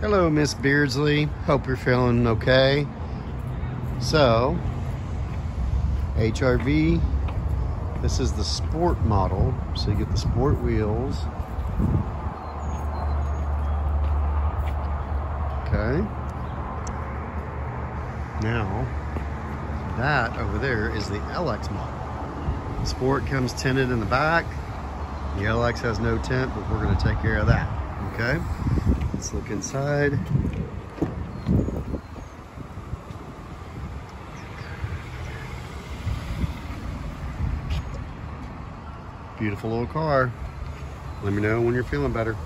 Hello, Miss Beardsley. Hope you're feeling okay. So, HRV, this is the sport model. So you get the sport wheels. Okay. Now, that over there is the LX model. The sport comes tinted in the back. The LX has no tint, but we're gonna take care of that, okay? Let's look inside. Beautiful little car. Let me know when you're feeling better.